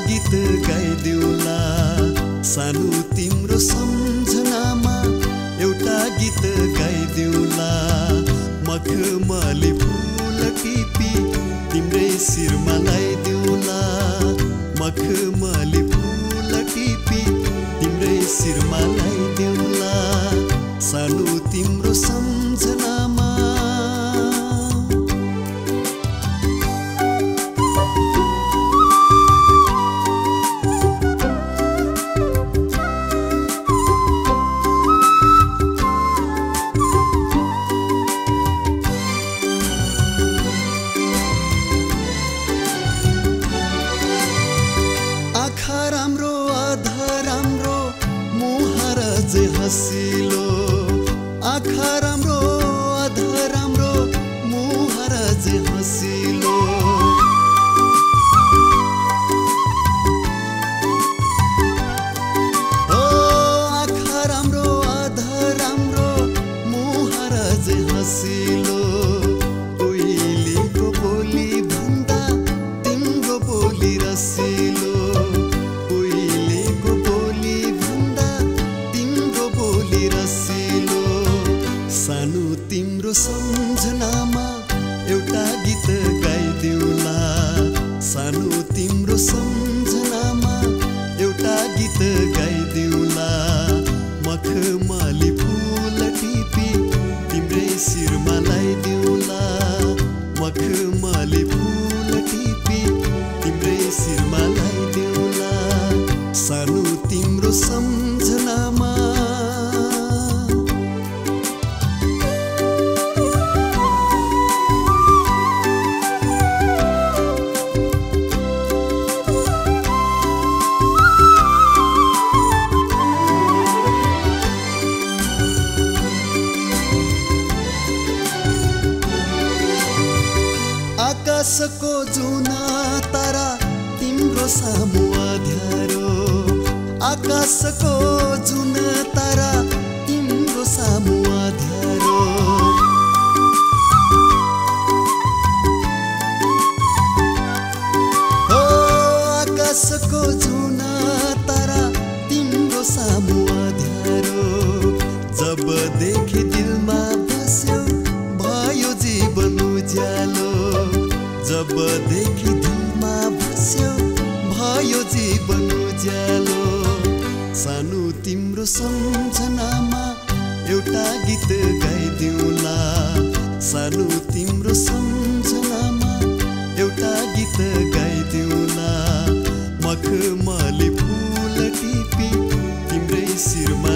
गाइदेऊला सानो तिम्रो सम्झनामा एउटा गीत गाइदेऊला मखमली फुल टिपी तिम्रै शिरमा लगाइदेऊला मखमली फुल टिपी तिम्रै शिरमा लगाइदेऊला सानो तिम्रो आँखा राम्रो आधा राम्रो मुहार चाहिँ हँसिलो। आँखा राम्रो आधा राम्रो मुहार चाहिँ हँसिलो। उहिलेको बोली भन्दा तिम्रो बोली रसिलो। तिम्रो सम्झनामा एउटा गीत गाइदेऊला सानो तिम्रो सम्झनामा एउटा गीत गाइदेऊला मखमली फुल टिपी तिम्रै शिरमा लगाइदेऊला मखमली आकाशको जुना तारा तिम्रो सामु अध्यारो। आकाशको जुना तारा तिम्रो सामु अध्यारो। हो आकाशको जुना जब देखि दिलमा बस्यो भयो जीवन उज्यालो। सानो तिम्रो सम्झनामा एउटा गीत गाइदिउँला। सानो तिम्रो सम्झनामा एउटा गीत गाइदिउँला। मखमली फुल टिपी तिम्रै शिरमा